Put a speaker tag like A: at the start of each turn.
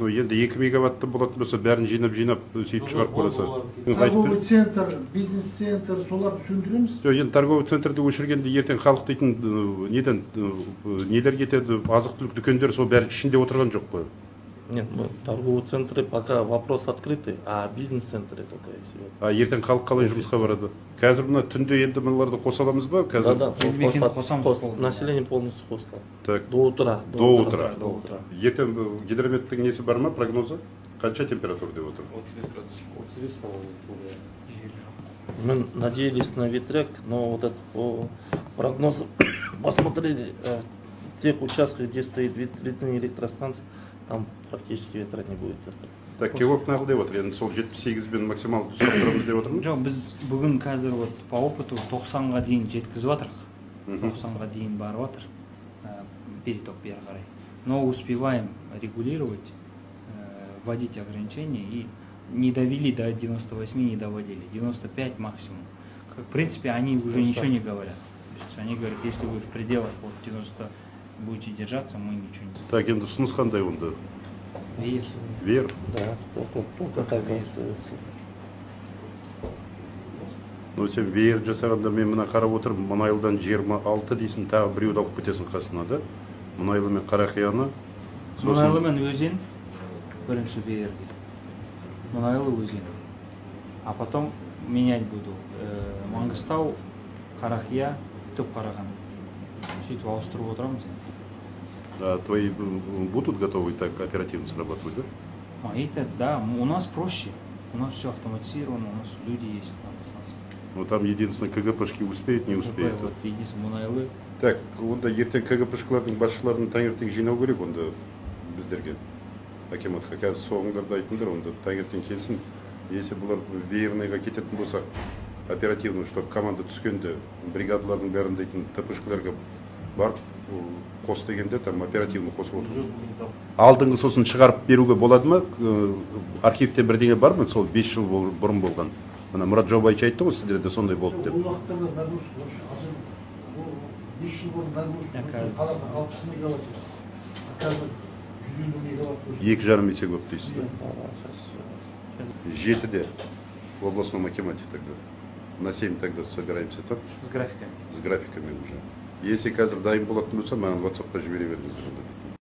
A: Енді екі мегаватты болатын болса бәрін жинап жинап сөйтіп шығарып айтып
B: торговый центр бизнес центр соларды сөндіреміз
A: жоқ енді торговый центрді өшіргенде ертең халық дейтін неден нелер кетеді азық түлік дүкендері сол бәрі ішінде отырған жоқ қой
C: Нет, мы торговые центры пока вопрос открытый, а бизнес-центры только если вот.
A: а ертең халық қалай жұмысқа барады қазір мына түнде енді мыналарды қоса аламыз ба
C: Да,
A: қазір
C: да,
D: Елді мекенді
C: қосылады,
D: қосамыз
C: қос-
D: полностью.
C: население полностью қосылады.
A: так
C: До утра.
A: До утра.
C: До утра.
A: ертең э, гидрометтің несі бар ма прогнозы қанша температура деп отыр
E: 35 градусов.
F: 35 по-моему туда.
C: Мы надеялись на ветряк, но вот это по прогнозу посмотрели, э, в тех участках, где стоит ветряные электростанции, там практически ветра не будет завтра.
A: так кевок нағыл деп отыр енді сол жетпіс сегізбен максималды ұстап тұрамыз деп отырмыз
D: жоқ біз бүгін қазір вот по опыту тоқсанға дейін жеткізіп жатырық
A: Мгм.
D: тоқсанға дейін барып жатыр ә, переток бері қарай но успеваем регулировать э, вводить ограничения и не довели до 98 не доводили 95 максимум Как, в принципе они уже ничего не говорят то есть они говорят если вы в пределах вот 90 будете держаться мы ничего не
A: так енді ұсыныс қандай онда
D: Веер.
A: вер
C: Да, только, только так и остается.
A: ну сен веер жасағанда мен мына қарап отырмын мұнайлыдан жиырма алты дейсің тағы біреуді алып кетесің қасына да мұнайлы мен қарақияны
D: мұнайлы мен өзен бірінші веерде мұнайлы өзен а потом менять буду. Э, маңғыстау қарақия түпқараған сөйтіп ауыстырып отырамыз енді
A: а твои м, будут готовы так оперативно срабатывать да
D: мои то да у нас проще у нас все автоматизировано у нас люди есть там дистанция.
A: ну там единственное кгпшки успеют не успеют
D: вот единственное мұнайлы
A: так онда ертең кгпшкалардың басшыларын таңертең жинау керек онда біздерге акиматқа қазір соғыңдар да айтыңдар онда таңертең келсін если бұлар веерныйға кететін болсақ оперативно чтобы команда түскенде бригадалардың бәрін дейтін тпшкаларға барып қос дегенде там оперативно қосып отыру алдыңғы сосын шығарып беруге болады ма? Архивте бірдеңе бар ма? Сол бес жыл бұрын болған. Мына мұрат жаубайчы айтты ғой сіздерде сондай болды деп.
B: Бес жыл бұрын қазір
A: екі жарым есе көп дейсіз да. Жетіде в областном математике тогда. На семь тогда собираемся там.
D: С графиками.
A: С графиками уже. Если қазір дайын болатын болса маған ватсапқа жібере беріңіздер